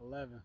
11.